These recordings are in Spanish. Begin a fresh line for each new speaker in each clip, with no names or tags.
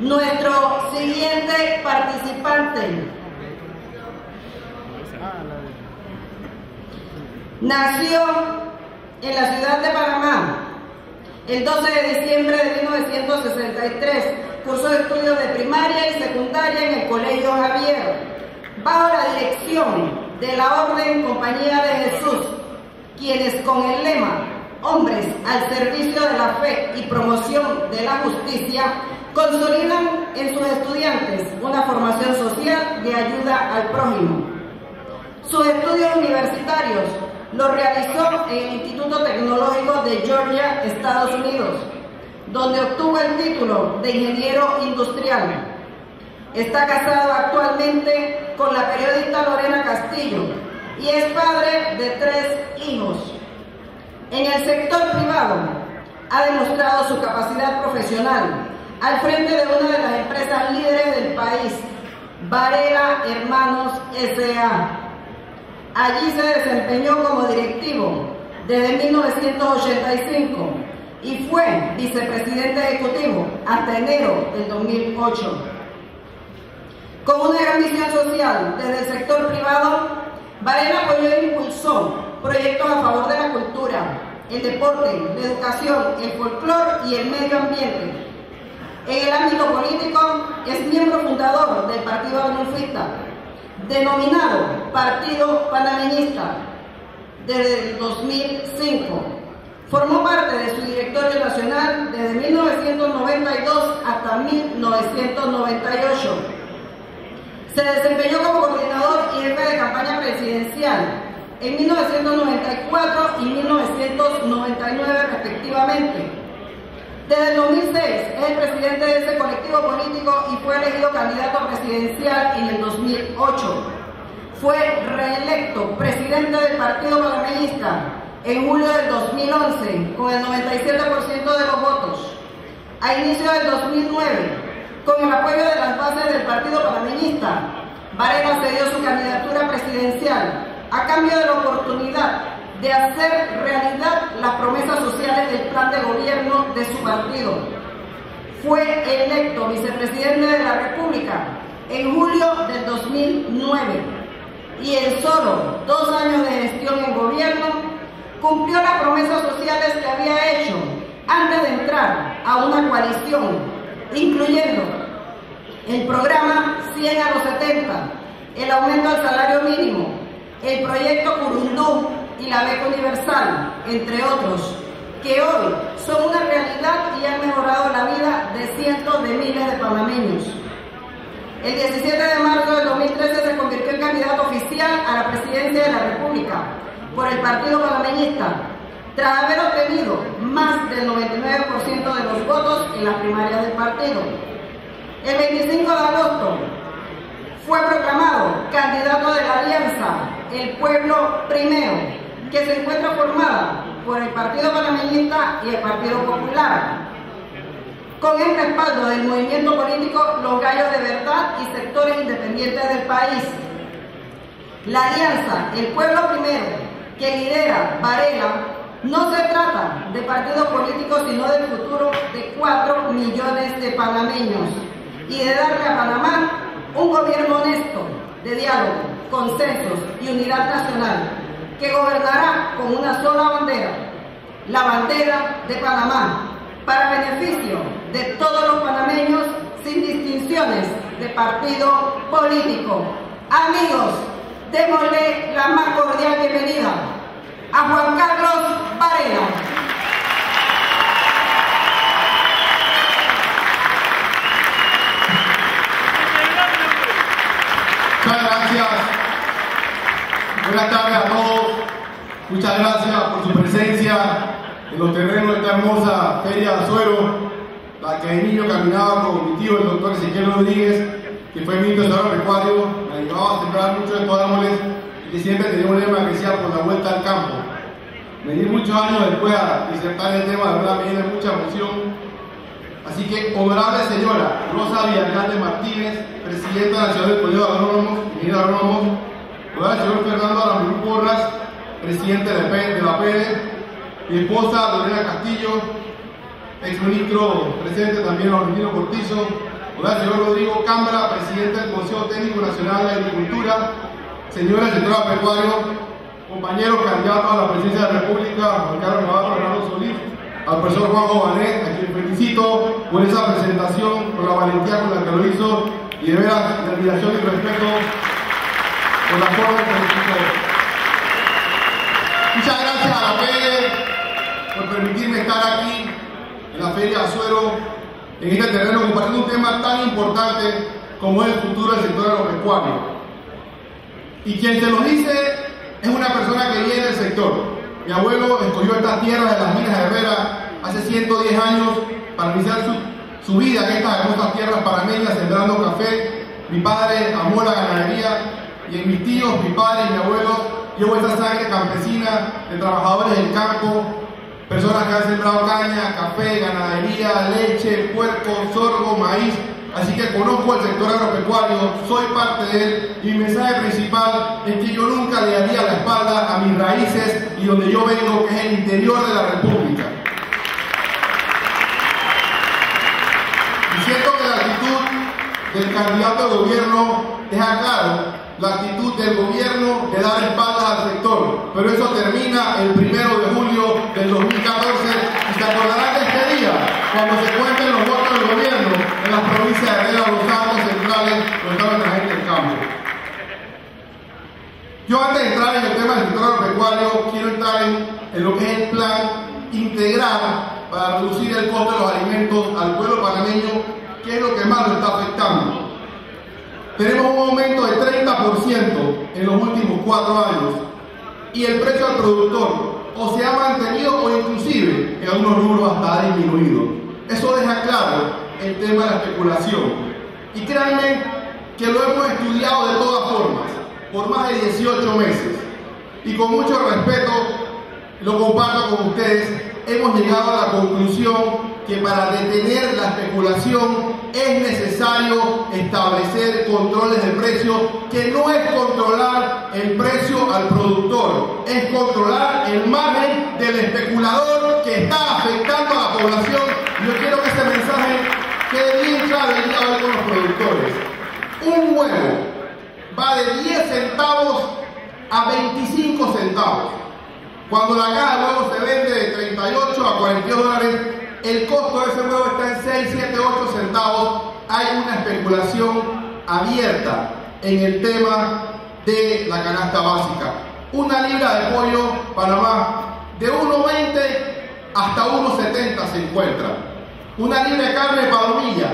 Nuestro siguiente participante nació en la ciudad de Panamá el 12 de diciembre de 1963. Cursó estudios de primaria y secundaria en el Colegio Javier, bajo la dirección de la Orden Compañía de Jesús, quienes con el lema Hombres al servicio de la fe y promoción de la justicia consolidan en sus estudiantes una formación social de ayuda al prójimo. Sus estudios universitarios los realizó en el Instituto Tecnológico de Georgia, Estados Unidos, donde obtuvo el título de ingeniero industrial. Está casado actualmente con la periodista Lorena Castillo y es padre de tres hijos. En el sector privado ha demostrado su capacidad profesional al frente de una de las empresas líderes del país, Varela Hermanos S.A. Allí se desempeñó como directivo desde 1985 y fue vicepresidente ejecutivo hasta enero del 2008. Con una gran misión social desde el sector privado, Varela apoyó e impulsó proyectos a favor de la cultura, el deporte, la educación, el folclore y el medio ambiente en el ámbito político es miembro fundador del Partido Anunfista, denominado Partido Panameñista, desde el 2005. Formó parte de su directorio nacional desde 1992 hasta 1998. Se desempeñó como coordinador y jefe de campaña presidencial en 1994 y 1999 respectivamente desde el 2006 es el presidente de ese colectivo político y fue elegido candidato presidencial en el 2008. Fue reelecto presidente del Partido Panameñista en julio del 2011 con el 97% de los votos. A inicio del 2009, con el apoyo de las bases del Partido Panameñista, Varela cedió su candidatura presidencial a cambio de la oportunidad de hacer realidad las promesas sociales del plan de gobierno de su partido. Fue electo vicepresidente de la República en julio del 2009 y en solo dos años de gestión en gobierno cumplió las promesas sociales que había hecho antes de entrar a una coalición, incluyendo el programa 100 a los 70, el aumento del salario mínimo, el proyecto Curundú y la beca universal, entre otros, que hoy son una realidad y han mejorado la vida de cientos de miles de panameños. El 17 de marzo del 2013 se convirtió en candidato oficial a la presidencia de la República por el Partido Panameñista, tras haber obtenido más del 99% de los votos en las primarias del partido. El 25 de agosto fue proclamado candidato de la Alianza El Pueblo Primero que se encuentra formada por el Partido Panameñista y el Partido Popular, con el respaldo del movimiento político Los Gallos de Verdad y sectores independientes del país. La alianza El Pueblo Primero, que lidera Varela, no se trata de partidos políticos, sino del futuro de cuatro millones de panameños y de darle a Panamá un gobierno honesto, de diálogo, consensos y unidad nacional que gobernará con una sola bandera, la bandera de Panamá, para beneficio de todos los panameños sin distinciones de partido político. Amigos, démosle la más cordial bienvenida a Juan Carlos Varela.
Muchas gracias. Buenas tardes a todos. Muchas gracias por su presencia en los terrenos de esta hermosa Feria de Azuero, la que de niño caminaba con mi tío, el doctor Ezequiel Rodríguez, que fue de Desarrollo Pecuario, me ayudaba a sembrar muchos estos árboles y que siempre tenía un lema que decía por la vuelta al campo. Venir muchos años después a disertar el tema, de verdad me llena mucha emoción. Así que, honorable señora Rosa Villarreal Martínez, presidenta nacional del Colegio de Agrónomos, ingeniero agrónomos, honorable señor Fernando Aramburú Porras, presidente de, la PEDE, mi esposa Lorena Castillo, ex ministro presente también Laurentino Cortizo, Hola, señor Rodrigo Cámara, presidente del Consejo Técnico Nacional de Agricultura, señores del sector pecuario, compañeros candidatos a la presidencia de la República, Juan Carlos Navarro Fernando Solís, al profesor Juan Jovanet, a quien felicito por esa presentación, por la valentía con la que lo hizo y de veras la admiración y respeto por la forma. Muchas gracias a la FEDE por permitirme estar aquí en la Feria Azuero, en este terreno, compartiendo un tema tan importante como es el futuro del sector agropecuario. Y quien se lo dice es una persona que viene del sector. Mi abuelo escogió esta tierra de las minas de Herrera hace 110 años para iniciar su, su vida en estas hermosas tierras parameñas sembrando café. Mi padre amó la ganadería y en mis tíos, mi padre y mi abuelo llevo esa sangre campesina de trabajadores del campo, personas que han sembrado caña, café, ganadería, leche, puerco, sorgo, maíz. Así que conozco el sector agropecuario, soy parte de él y mi mensaje principal es que yo nunca le daría la espalda a mis raíces y donde yo vengo, que es el interior de la República. Candidato al gobierno deja claro la actitud del gobierno de dar espaldas al sector. Pero eso termina el primero de julio del 2014 y se acordarán de este día cuando se cuenten los votos del gobierno en las provincias de Herrera, Los Santos, Centrales, donde estaba la gente del campo. Yo antes de entrar en el tema del sector agropecuario, quiero entrar en, en lo que es el plan integral para reducir el costo de los alimentos al pueblo panameño, que es lo que más lo está afectando. Tenemos un aumento de 30% en los últimos cuatro años y el precio al productor o se ha mantenido o inclusive en algunos rubros hasta ha disminuido. Eso deja claro el tema de la especulación. Y créanme que lo hemos estudiado de todas formas, por más de 18 meses. Y con mucho respeto lo comparto con ustedes, hemos llegado a la conclusión que para detener la especulación es necesario establecer controles de precio, que no es controlar el precio al productor, es controlar el margen del especulador que está afectando a la población. Yo quiero que ese mensaje quede bien claro el día con los productores. Un huevo va de 10 centavos a 25 centavos. Cuando la caja de se vende de 38 a 42 dólares, el costo de ese huevo está en 6, 7, 8 centavos. Hay una especulación abierta en el tema de la canasta básica. Una libra de pollo Panamá de 1.20 hasta 1.70 se encuentra. Una libra de carne palomilla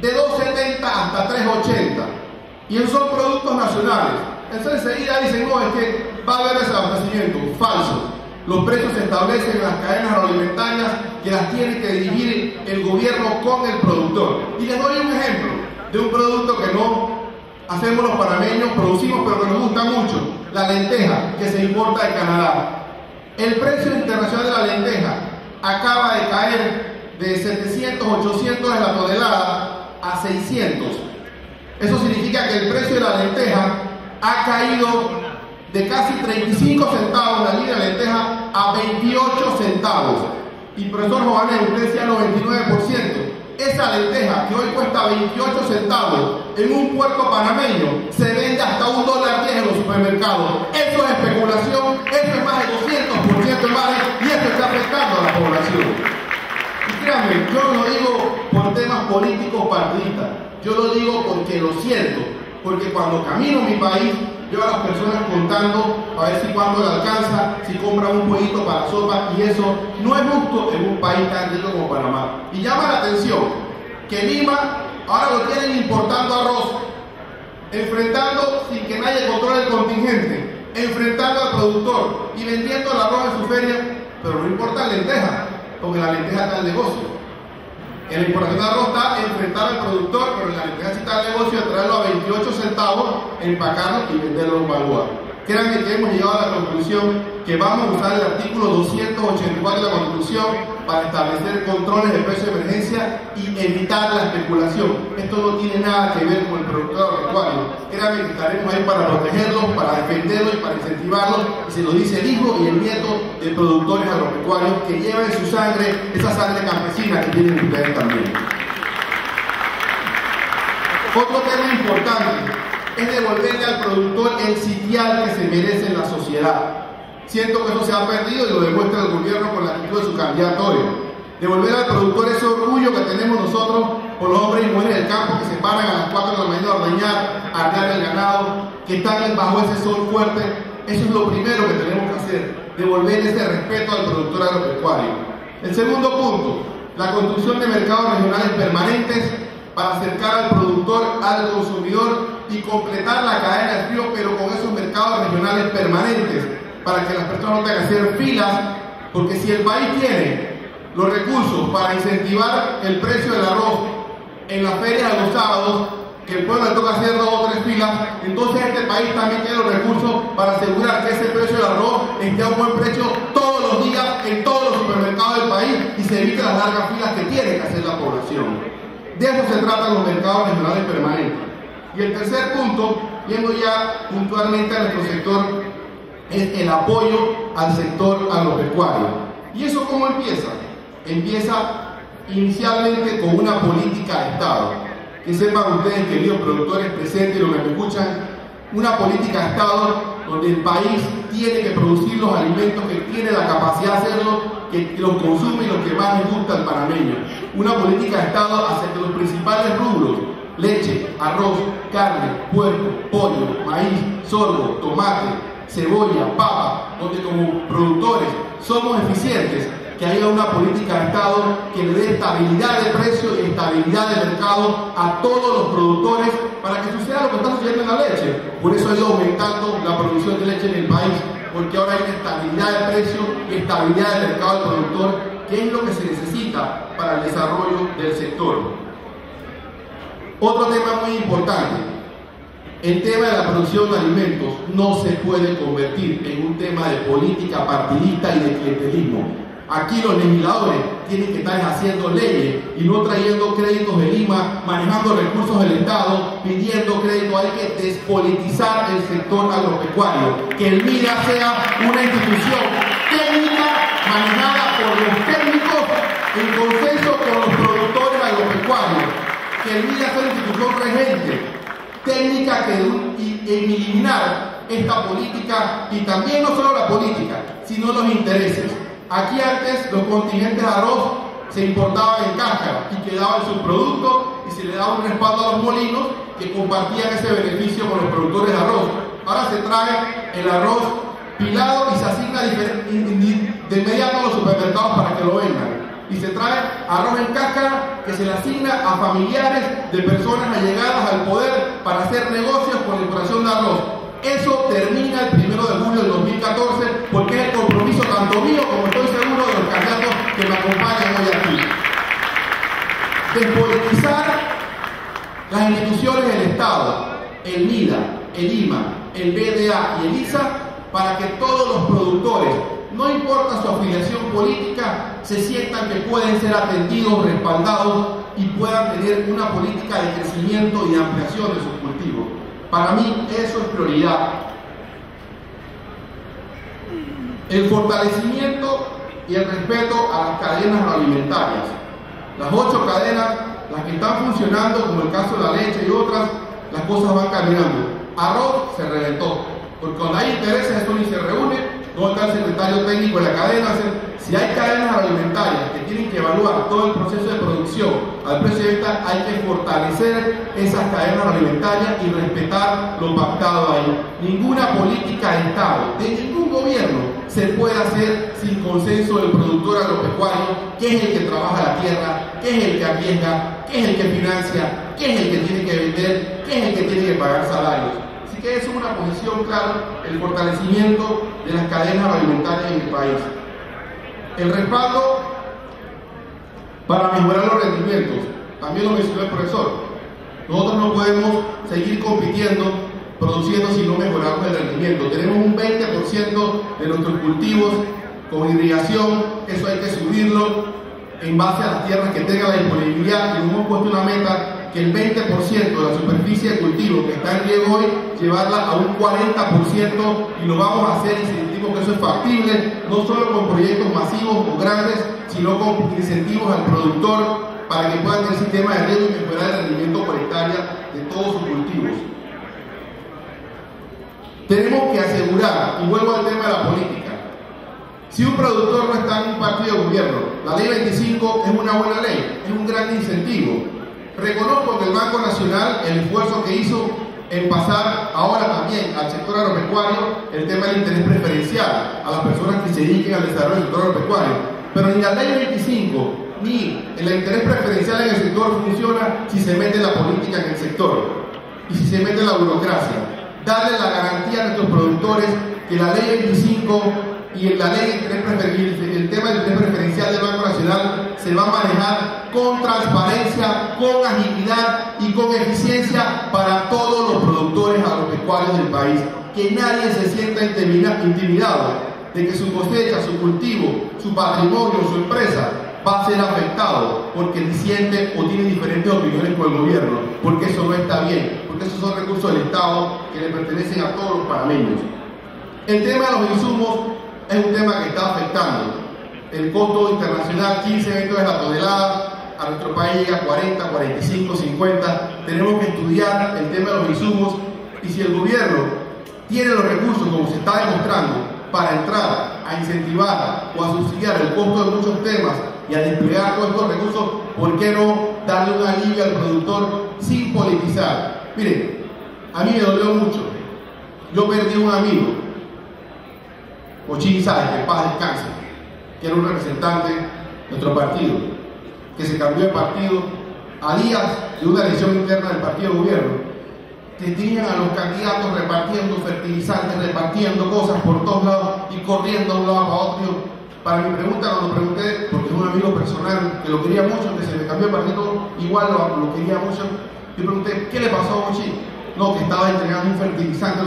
de 2.70 hasta 3.80. Y esos son productos nacionales. Entonces enseguida dicen, no, es que va a haber desabastecimiento. Falso. Los precios se establecen en las cadenas agroalimentarias que las tiene que dirigir el gobierno con el productor. Y les doy un ejemplo de un producto que no hacemos los panameños, producimos pero que nos gusta mucho, la lenteja que se importa de Canadá. El precio internacional de la lenteja acaba de caer de 700, 800 de la tonelada a 600. Eso significa que el precio de la lenteja ha caído de casi 35 centavos la libra de lenteja a 28 centavos. Y profesor Jovanes, usted decía 99%. Esa lenteja que hoy cuesta 28 centavos en un puerto panameño se vende hasta un dólar 10 en los supermercados. Eso es especulación, eso es más de 200% más y eso está afectando a la población. Y créanme, yo no lo digo por temas políticos partidistas, yo lo digo porque lo siento, porque cuando camino mi país veo a las personas contando a ver si cuando le alcanza, si compra un pollito para sopa y eso no es justo en un país tan rico como Panamá. Y llama la atención que Lima ahora lo tienen importando arroz, enfrentando sin que nadie controle el contingente, enfrentando al productor y vendiendo el arroz en su feria, pero no importa lenteja, porque la lenteja está en negocio. En la importación de arroz está enfrentar al productor, pero en la sí está negocio de traerlo a 28 centavos, empacarlo y venderlo en valor. Créanme que hemos llegado a la conclusión que vamos a usar el artículo 284 de la Constitución para establecer controles de precio de emergencia y evitar la especulación. Esto no tiene nada que ver con el productor agropecuario. Créanme que estaremos ahí para protegerlos, para defenderlos y para incentivarlos. Y se lo dice el hijo y el nieto de productores agropecuarios que llevan en su sangre esa sangre campesina que tienen ustedes también. Otro tema importante es devolverle al productor el sitial que se merece en la sociedad. Siento que eso se ha perdido y lo demuestra el gobierno con la actitud de su candidato Devolver al productor ese orgullo que tenemos nosotros por los hombres y mujeres del campo que se paran a las 4 de la mañana a ordeñar, a arrear el ganado, que están bajo ese sol fuerte. Eso es lo primero que tenemos que hacer, devolver ese respeto al productor agropecuario. El segundo punto, la construcción de mercados regionales permanentes para acercar al productor al consumidor y completar la cadena de frío, pero con esos mercados regionales permanentes, para que las personas no tengan que hacer filas, porque si el país tiene los recursos para incentivar el precio del arroz en las ferias de los sábados, que el pueblo le toca hacer dos o tres filas, entonces este país también tiene los recursos para asegurar que ese precio del arroz esté a un buen precio todos los días en todos los supermercados del país y se evite las largas filas que tiene que hacer la población. De eso se tratan los mercados regionales permanentes. Y el tercer punto, viendo ya puntualmente a nuestro sector, es el apoyo al sector agropecuario. ¿Y eso cómo empieza? Empieza inicialmente con una política de Estado. Que sepan ustedes, queridos productores presentes y los que me escuchan, una política de Estado donde el país tiene que producir los alimentos que tiene la capacidad de hacerlo, que los consume y los que más les gusta al panameño. Una política de Estado hacia que los principales rubros, leche, arroz, carne, puerco, pollo, maíz, sorgo, tomate, cebolla, papa, donde como productores somos eficientes, que haya una política de Estado que le dé estabilidad de precio y estabilidad de mercado a todos los productores para que suceda lo que está sucediendo en la leche. Por eso ha ido aumentando la producción de leche en el país, porque ahora hay estabilidad de precio y estabilidad de mercado del productor, que es lo que se necesita para el desarrollo del sector. Otro tema muy importante, el tema de la producción de alimentos no se puede convertir en un tema de política partidista y de clientelismo. Aquí los legisladores tienen que estar haciendo leyes y no trayendo créditos de Lima, manejando recursos del Estado, pidiendo crédito. Hay que despolitizar el sector agropecuario. Que el MIRA sea una institución técnica manejada por los técnicos en consenso con los productores agropecuarios. Que el MIRA sea una institución regente, técnica que eliminar esta política y también no solo la política, sino los intereses. Aquí antes los contingentes de arroz se importaban en cáscara y quedaba el subproducto y se le daba un respaldo a los molinos que compartían ese beneficio con los productores de arroz. Ahora se trae el arroz y se asigna de inmediato a los supermercados para que lo vendan. Y se trae arroz en cáscara que se le asigna a familiares de personas allegadas al poder para hacer negocios con la importación de arroz. Eso termina el primero de julio del 2014 porque es el compromiso tanto mío como estoy seguro de los candidatos que me acompañan hoy aquí. Despolitizar las instituciones del Estado, el MIDA, el IMA, el BDA y el ISA para que todos los productores, no importa su afiliación política, se sientan que pueden ser atendidos, respaldados y puedan tener una política de crecimiento y ampliación de sus cultivos. Para mí eso es prioridad. El fortalecimiento y el respeto a las cadenas agroalimentarias. Las ocho cadenas, las que están funcionando, como el caso de la leche y otras, las cosas van caminando. Arroz se reventó, porque cuando hay intereses eso ni se reúne, no está el secretario técnico de la cadena, si hay cadenas alimentarias que tienen que evaluar todo el proceso de producción al precio de venta, hay que fortalecer esas cadenas alimentarias y respetar lo pactado ahí. Ninguna política de Estado, de ningún gobierno, se puede hacer sin consenso del productor agropecuario, que es el que trabaja la tierra, que es el que arriesga, que es el que financia, que es el que tiene que vender, que es el que tiene que pagar salarios. Que es una posición clara el fortalecimiento de las cadenas alimentarias en el país el respaldo para mejorar los rendimientos. También lo mencionó el profesor. Nosotros no podemos seguir compitiendo, produciendo si no mejoramos el rendimiento. Tenemos un 20% de nuestros cultivos con irrigación, eso hay que subirlo en base a las tierras que tengan la disponibilidad y hemos puesto una meta que el 20% de la superficie de cultivo que está en riego hoy, llevarla a un 40% y lo vamos a hacer y sentimos que eso es factible, no solo con proyectos masivos o grandes, sino con incentivos al productor para que pueda tener sistema de riego y mejorar el rendimiento por hectárea de todos sus cultivos. Tenemos que asegurar, y vuelvo al tema de la política, si un productor no está en un partido de gobierno, la ley 25 es una buena ley, es un gran incentivo. Reconozco que el Banco Nacional el esfuerzo que hizo en pasar ahora también al sector agropecuario el tema del interés preferencial a las personas que se dediquen al desarrollo del sector agropecuario. Pero ni la ley 25 ni el interés preferencial en el sector funciona si se mete la política en el sector y si se mete la burocracia. Darle la garantía a nuestros productores que la ley 25 y de el tema del interés preferencial del Banco Se va a manejar con transparencia, con agilidad y con eficiencia para todos los productores agropecuarios del país. Que nadie se sienta intimidado de que su cosecha, su cultivo, su patrimonio, su empresa va a ser afectado porque disiente o tiene diferentes opiniones con el gobierno, porque eso no está bien, porque esos son recursos del Estado que le pertenecen a todos los panameños. El tema de los insumos es un tema que está afectando. El costo internacional, 15, 20 de la tonelada, a nuestro país a 40, 45, 50. Tenemos que estudiar el tema de los insumos y si el gobierno tiene los recursos, como se está demostrando, para entrar a incentivar o a subsidiar el costo de muchos temas y a desplegar todos estos recursos, ¿por qué no darle un alivio al productor sin politizar? Miren, a mí me dolió mucho. Yo perdí un amigo, Ochín Sáez, que paz descanse, que era un representante de nuestro partido, que se cambió de partido a días de una elección interna del partido de gobierno, que tenían a los candidatos repartiendo fertilizantes, repartiendo cosas por todos lados y corriendo de un lado para otro. Para mi pregunta, cuando pregunté, porque es un amigo personal que lo quería mucho, que se me cambió de partido, igual lo, quería mucho, y pregunté, ¿qué le pasó a Mochi? No, que estaba entregando un fertilizante.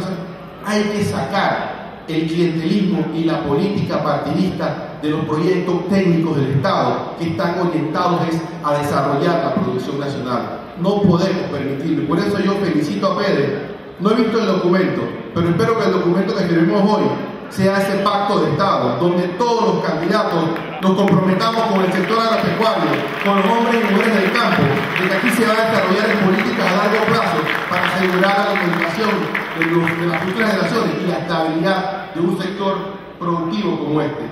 hay que sacar el clientelismo y la política partidista de los proyectos técnicos del Estado que están orientados a desarrollar la producción nacional. No podemos permitirlo. Por eso yo felicito a Pérez. No he visto el documento, pero espero que el documento que escribimos hoy sea ese pacto de Estado, donde todos los candidatos nos comprometamos con el sector agropecuario, con los hombres y mujeres del campo, de que aquí se va a desarrollar políticas a largo plazo para asegurar la de, de las futuras generaciones y la estabilidad de un sector productivo como este.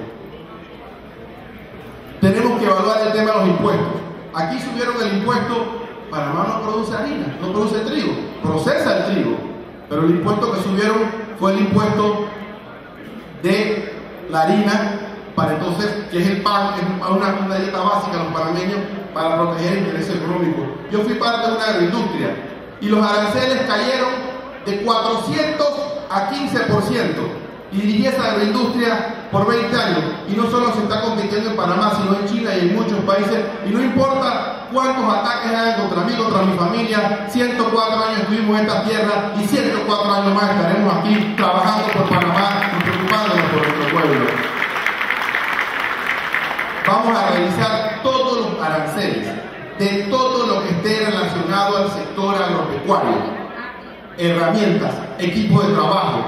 Tenemos que evaluar el tema de los impuestos. Aquí subieron el impuesto, Panamá no produce harina, no produce trigo, procesa el trigo, pero el impuesto que subieron fue el impuesto de la harina para entonces, que es el pan, que es una, dieta básica de los panameños para proteger el interés económico. Yo fui parte de una agroindustria y los aranceles cayeron de 400 a 15% y dirigí esa agroindustria por 20 años. Y no solo se está compitiendo en Panamá, sino en China y en muchos países. Y no importa cuántos ataques hagan contra mí, contra mi familia, 104 años estuvimos en esta tierra y 104 años más estaremos aquí trabajando por Panamá y preocupándonos por nuestro pueblo. Vamos a revisar todos los aranceles de todo lo que esté relacionado al sector agropecuario, herramientas, equipo de trabajo,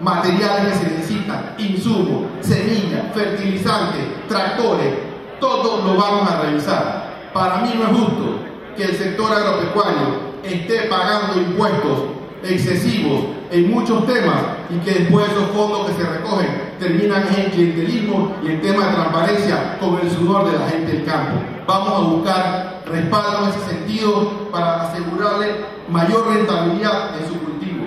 materiales que se necesitan, insumos, semillas, fertilizantes, tractores, todo lo vamos a revisar. Para mí no es justo que el sector agropecuario esté pagando impuestos excesivos en muchos temas y que después esos fondos que se recogen terminan en clientelismo y en tema de transparencia con el sudor de la gente del campo. Vamos a buscar respaldo en ese sentido para asegurarle mayor rentabilidad en su cultivo.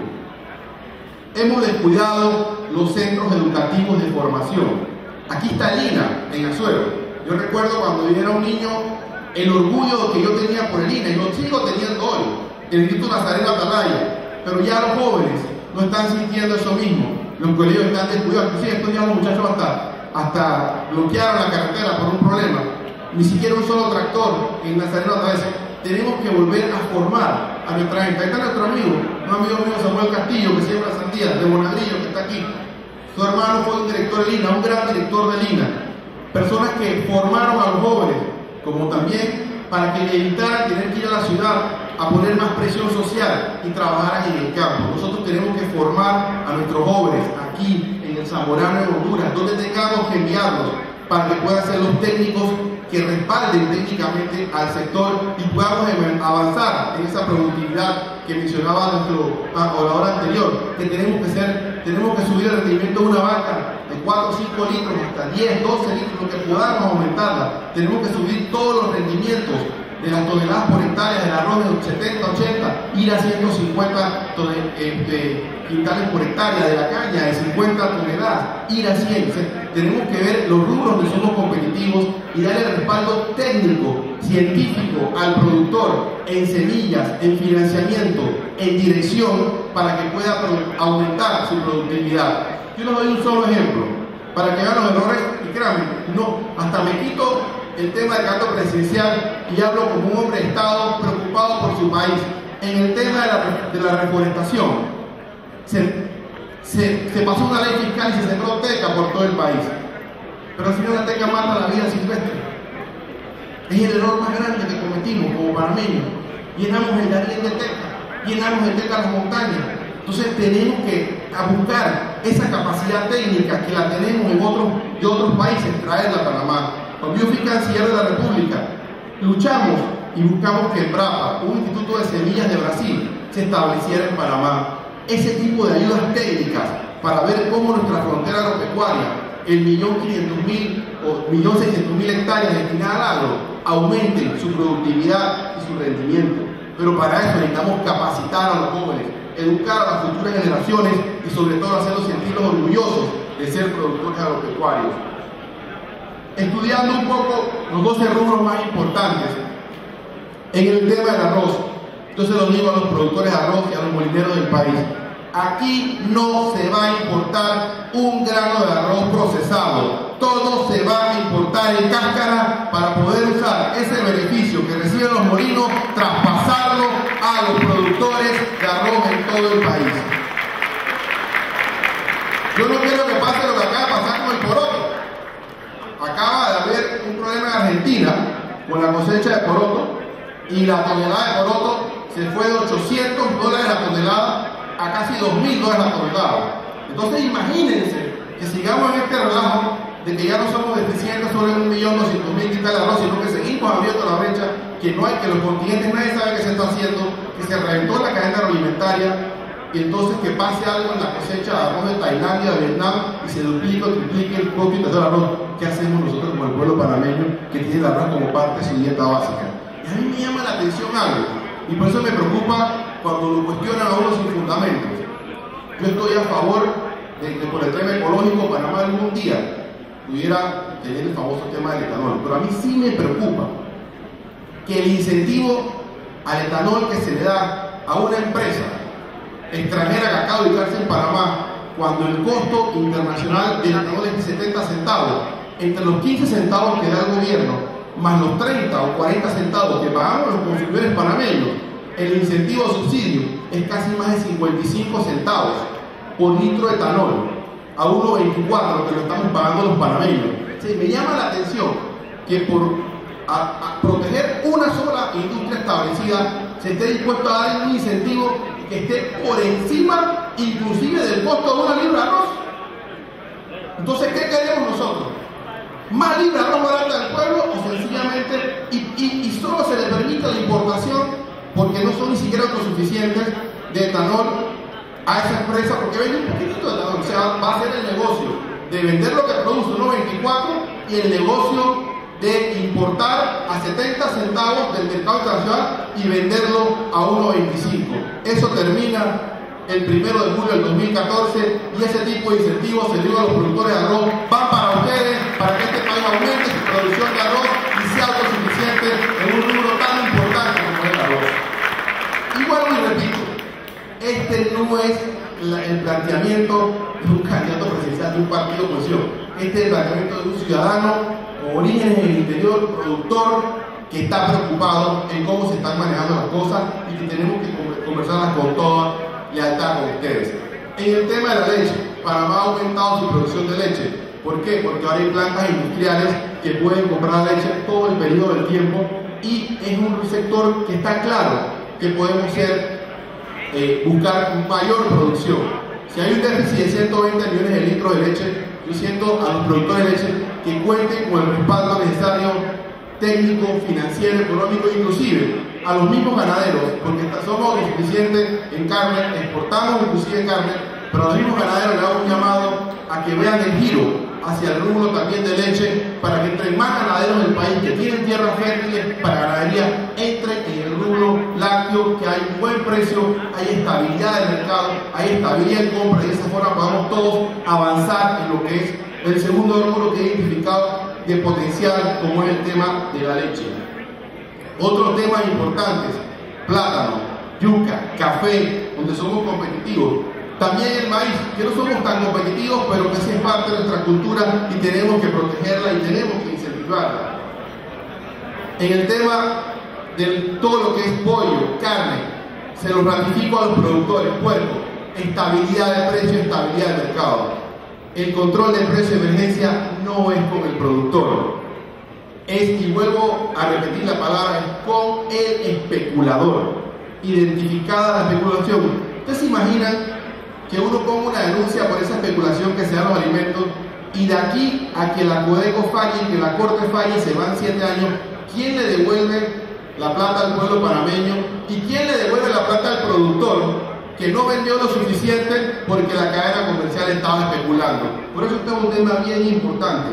Hemos descuidado los centros educativos de formación. Aquí está Lina, en Azuero. Yo recuerdo cuando yo era un niño, el orgullo que yo tenía por el INA, y lo sigo teniendo hoy, el Instituto Nazareno Atalaya. Pero ya los jóvenes no están sintiendo eso mismo. Los colegios están descuidados. Inclusive estos días los muchachos hasta, hasta bloquearon la carretera por un problema. Ni siquiera un solo tractor en Nazareno Atalaya tenemos que volver a formar a nuestra gente. Ahí está nuestro amigo, un amigo mío Samuel Castillo, que siembra sandías, de Bonadrillo, que está aquí. Su hermano fue un director de Lina, un gran director de Lina. Personas que formaron a los jóvenes, como también para que evitaran tener que ir a la ciudad a poner más presión social y trabajar en el campo. Nosotros tenemos que formar a nuestros jóvenes aquí en el Zamorano de Honduras, donde tengamos que enviarlos para que puedan ser los técnicos que respalden técnicamente al sector y podamos avanzar en esa productividad que mencionaba nuestro orador anterior, que tenemos que ser, tenemos que subir el rendimiento de una vaca de 4 o 5 litros hasta 10, 12 litros, que podamos aumentarla. Tenemos que subir todos los rendimientos de las toneladas por hectárea del arroz de 70, 80, ir a 150 quintales por hectárea de la caña de 50 toneladas, ir a 100. tenemos que ver los rubros donde somos competitivos y darle respaldo técnico, científico al productor en semillas, en financiamiento, en dirección para que pueda aumentar su productividad. Yo les doy un solo ejemplo para que vean los errores y créanme, no, hasta me quito el tema del canto presidencial y hablo como un hombre de Estado preocupado por su país. En el tema de la, reforestación, se, pasó una ley fiscal y se sembró teca por todo el país. Pero si no la teca mata la vida silvestre. Es el error más grande que cometimos como panameños. Llenamos el jardín de teca, llenamos de teca las montañas. Entonces tenemos que buscar esa capacidad técnica que la tenemos en otros, de otros países, traerla a Panamá. Cuando yo de la República, luchamos y buscamos que el BRAPA, un instituto de semillas de Brasil, se estableciera en Panamá. Ese tipo de ayudas técnicas para ver cómo nuestra frontera agropecuaria, el millón quinientos mil o millón seiscientos mil hectáreas destinadas al agro, aumenten su productividad y su rendimiento. Pero para eso necesitamos capacitar a los jóvenes, educar a las futuras generaciones y sobre todo hacerlos sentirlos orgullosos de ser productores agropecuarios estudiando un poco los 12 rubros más importantes en el tema del arroz. Entonces lo digo a los productores de arroz y a los molineros del país. Aquí no se va a importar un grano de arroz procesado. Todo se va a importar en cáscara para poder usar ese beneficio que reciben los molinos, traspasarlo a los productores de arroz en todo el país. Yo no quiero que pase lo que acaba de pasar con el poroto acaba de haber un problema en Argentina con la cosecha de poroto y la tonelada de poroto se fue de 800 dólares la tonelada a casi 2.000 dólares la tonelada. Entonces imagínense que sigamos en este relajo de que ya no somos deficientes sobre un millón doscientos mil de arroz, sino que seguimos abriendo la brecha, que no hay, que los continentes nadie sabe qué se está haciendo, que se reventó la cadena agroalimentaria, y entonces que pase algo en la cosecha de arroz de Tailandia, de Vietnam, y se duplique o triplique el propio del arroz. ¿Qué hacemos nosotros como el pueblo panameño que tiene el arroz como parte de su dieta básica? Y a mí me llama la atención algo, y por eso me preocupa cuando lo cuestionan a uno sin fundamentos. Yo estoy a favor de que por el tema ecológico Panamá algún día pudiera tener el famoso tema del etanol, pero a mí sí me preocupa que el incentivo al etanol que se le da a una empresa extranjera acaba de ubicarse en Panamá, cuando el costo internacional del etanol es de 70 centavos, entre los 15 centavos que da el gobierno, más los 30 o 40 centavos que pagamos los consumidores panameños, el incentivo subsidio es casi más de 55 centavos por litro de etanol, a 1,24 que lo estamos pagando los panameños. me llama la atención que por proteger una sola industria establecida se esté dispuesto a dar un incentivo que esté por encima inclusive del costo de una libra de arroz. Entonces, ¿qué queremos nosotros? ¿Más libra de arroz barata del pueblo o sencillamente, y, solo se le permite la importación porque no son ni siquiera autosuficientes de etanol a esa empresa porque vende un poquito de etanol? O sea, va a ser el negocio de vender lo que produce 1,24 y el negocio de importar a 70 centavos del mercado internacional y venderlo a 1,25. Eso termina el primero de julio del 2014 y ese tipo de incentivos se dio a los productores de arroz van para ustedes, para que este país aumente su producción de arroz y sea autosuficiente en un número tan importante como el arroz. Igual y repito, este no es el planteamiento de un candidato presidencial de un partido oposición, este es el planteamiento de un ciudadano orígenes en el interior, productor, que está preocupado en cómo se están manejando las cosas y que tenemos que conversarlas con toda lealtad con ustedes. En el tema de la leche, Panamá ha aumentado su producción de leche. ¿Por qué? Porque ahora hay plantas industriales que pueden comprar leche todo el periodo del tiempo y es un sector que está claro que podemos ser, eh, buscar mayor producción. Si hay un déficit de 120 millones de litros de leche, yo siento a los productores de leche que cuenten con el respaldo necesario técnico, financiero, económico, inclusive a los mismos ganaderos, porque somos autosuficientes en carne, exportamos inclusive carne, pero a los mismos ganaderos le hago un llamado a que vean el giro hacia el rubro también de leche, para que entre más ganaderos del país que tienen tierras fértiles para ganadería, lácteo, que hay buen precio, hay estabilidad del mercado, hay estabilidad en compra y de esa forma podamos todos avanzar en lo que es el segundo rubro que he identificado de potencial, como es el tema de la leche. Otros temas importantes, plátano, yuca, café, donde somos competitivos. También el maíz, que no somos tan competitivos, pero que sí es parte de nuestra cultura y tenemos que protegerla y tenemos que incentivarla. En el tema de todo lo que es pollo, carne, se lo ratifico a los productores, puerco, estabilidad de precio, estabilidad de mercado. El control del precio de emergencia no es con el productor, es, y vuelvo a repetir la palabra, es con el especulador. Identificada la especulación. ¿Ustedes se imaginan que uno ponga una denuncia por esa especulación que se da los alimentos y de aquí a que la Codeco falle, que la Corte falle, se van siete años? ¿Quién le devuelve la plata al pueblo panameño? ¿Y quién le devuelve la plata al productor? que no vendió lo suficiente porque la cadena comercial estaba especulando. Por eso este es un tema bien importante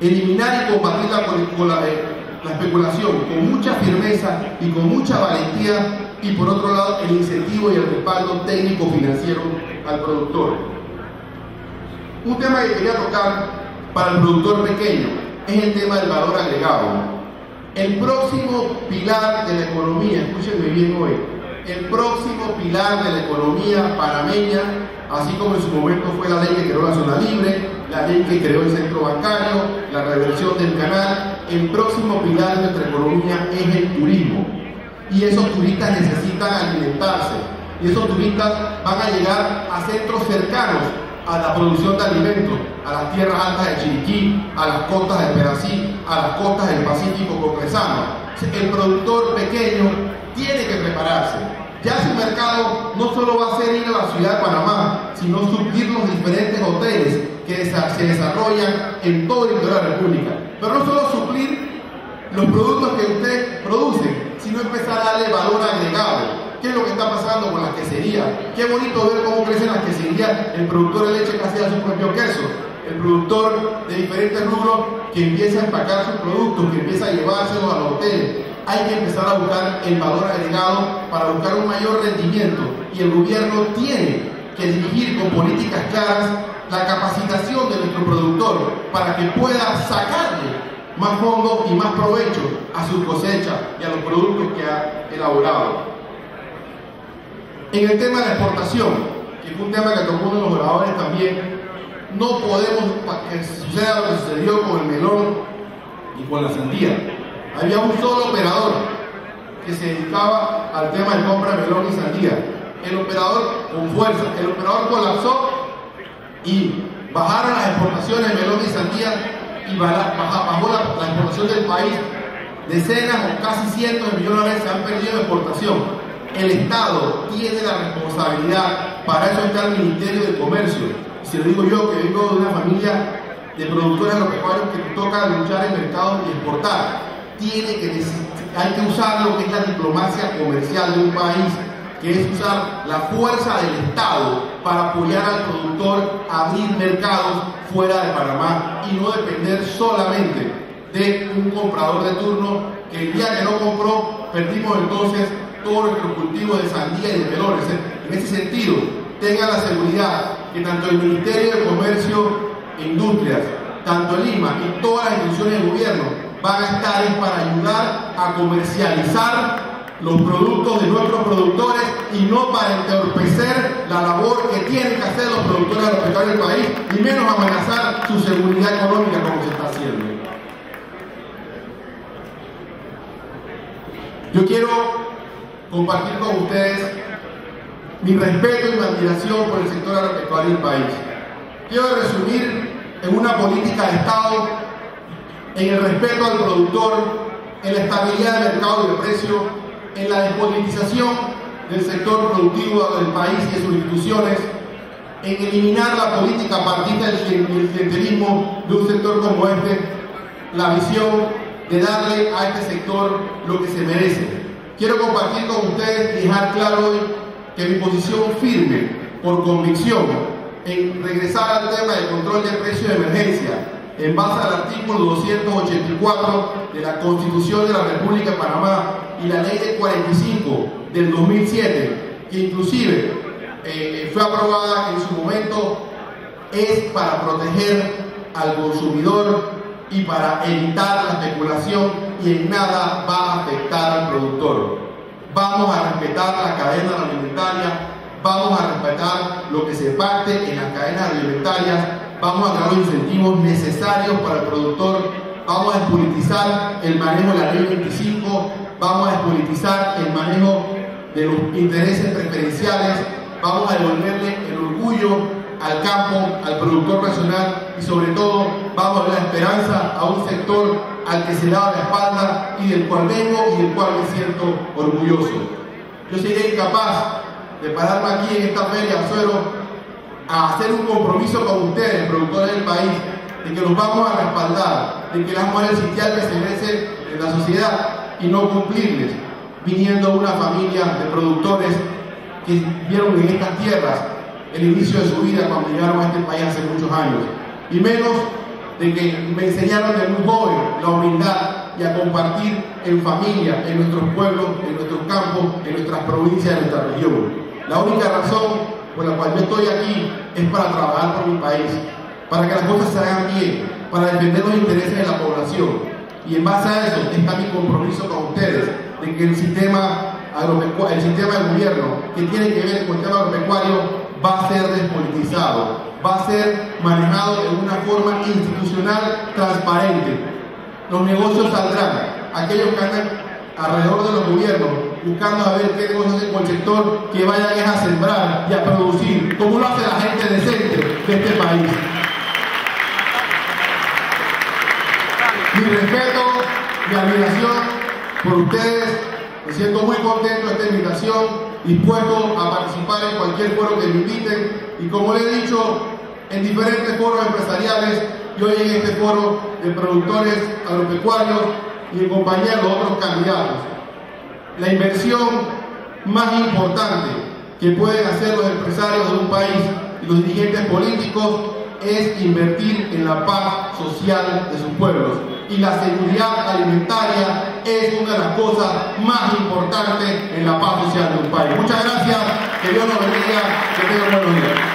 eliminar y combatir la, eh, la, especulación con mucha firmeza y con mucha valentía y por otro lado el incentivo y el respaldo técnico financiero al productor. Un tema que quería tocar para el productor pequeño es el tema del valor agregado. El próximo pilar de la economía, escúchenme bien hoy, el próximo pilar de la economía panameña, así como en su momento fue la ley que creó la zona libre, la ley que creó el centro bancario, la reversión del canal, el próximo pilar de nuestra economía es el turismo. Y esos turistas necesitan alimentarse. Y esos turistas van a llegar a centros cercanos a la producción de alimentos, a las tierras altas de Chiriquí, a las costas de Perací, a las costas del Pacífico congresano. El productor pequeño tiene que prepararse. Ya su mercado no solo va a ser ir a la ciudad de Panamá, sino subir los diferentes hoteles que se desarrollan en todo el interior de la República. Pero no solo suplir los productos que usted produce, sino empezar a darle valor agregado. ¿Qué es lo que está pasando con las queserías? Qué bonito ver cómo crecen las queserías, el productor de leche que hacía su propio queso, el productor de diferentes rubros que empieza a empacar sus productos, que empieza a llevárselos a los hoteles. Hay que empezar a buscar el valor agregado para buscar un mayor rendimiento y el gobierno tiene que dirigir con políticas claras la capacitación de nuestro productor para que pueda sacarle más fondos y más provecho a su cosecha y a los productos que ha elaborado. En el tema de la exportación, que fue un tema que tocó uno de los oradores también, no podemos que suceda lo que sucedió con el melón y con la sandía. Había un solo operador que se dedicaba al tema de compra de melón y sandía. El operador con fuerza, el operador colapsó y bajaron las exportaciones de melón y sandía y bajó la, exportación del país. Decenas o casi cientos de millones de veces se han perdido de exportación. El Estado tiene la responsabilidad, para eso está el Ministerio de Comercio. Si lo digo yo, que vengo de una familia de productores agropecuarios que toca luchar en mercado y exportar, tiene que hay que usar lo que es la diplomacia comercial de un país que es usar la fuerza del Estado para apoyar al productor a abrir mercados fuera de Panamá y no depender solamente de un comprador de turno que el día que no compró perdimos entonces todo nuestro cultivo de sandía y de melones. En ese sentido, tenga la seguridad que tanto el Ministerio de Comercio e Industrias, tanto Lima y todas las instituciones del gobierno van a estar para ayudar a comercializar los productos de nuestros productores y no para entorpecer la labor que tienen que hacer los productores agropecuarios del país y menos amenazar su seguridad económica como se está haciendo. Yo quiero compartir con ustedes mi respeto y mi admiración por el sector agropecuario del país. Quiero resumir en una política de Estado, en el respeto al productor, en la estabilidad del mercado y del precio, en la despolitización del sector productivo del país y de sus instituciones, en eliminar la política partista del clientelismo de un sector como este, la visión de darle a este sector lo que se merece. Quiero compartir con ustedes y dejar claro hoy que mi posición firme, por convicción, en regresar al tema del control de precios de emergencia, en base al artículo 284 de la Constitución de la República de Panamá y la Ley de 45 del 2007, que inclusive eh, fue aprobada en su momento, es para proteger al consumidor y para evitar la especulación y en nada va a afectar al productor. Vamos a respetar la cadena alimentaria, vamos a respetar lo que se parte en las cadenas alimentarias, vamos a dar los incentivos necesarios para el productor, vamos a despolitizar el manejo de la ley 25, vamos a despolitizar el manejo de los intereses preferenciales, vamos a devolverle el orgullo al campo, al productor nacional y sobre todo vamos a la esperanza a un sector al que se da la espalda y del cual vengo y del cual me siento orgulloso. Yo seré incapaz de pararme aquí en esta feria Azuero a hacer un compromiso con ustedes, productores del país, de que los vamos a respaldar, de que dar el que se merece en la sociedad y no cumplirles, viniendo una familia de productores que vieron en estas tierras el inicio de su vida cuando llegaron a este país hace muchos años. Y menos de que me enseñaron de muy joven la humildad y a compartir en familia, en nuestros pueblos, en nuestros campos, en nuestras provincias, en nuestra región. La única razón por la cual yo estoy aquí es para trabajar por mi país, para que las cosas se hagan bien, para defender los intereses de la población. Y en base a eso está mi compromiso con ustedes, de que el sistema el sistema de gobierno que tiene que ver con el tema agropecuario va a ser despolitizado, va a ser manejado de una forma institucional transparente. Los negocios saldrán, aquellos que andan alrededor de los gobiernos buscando a ver qué negocios hacen con el sector que vayan a sembrar y a producir, como lo hace la gente decente de este país. Mi respeto, mi admiración por ustedes, me siento muy contento de esta invitación dispuesto a participar en cualquier foro que me inviten y como le he dicho en diferentes foros empresariales y hoy en este foro de productores agropecuarios y en compañía de otros candidatos. La inversión más importante que pueden hacer los empresarios de un país y los dirigentes políticos es invertir en la paz social de sus pueblos. Y la seguridad alimentaria es una de las cosas más importantes en la paz social de un país. Muchas gracias, que Dios nos bendiga, que tengan buenos días.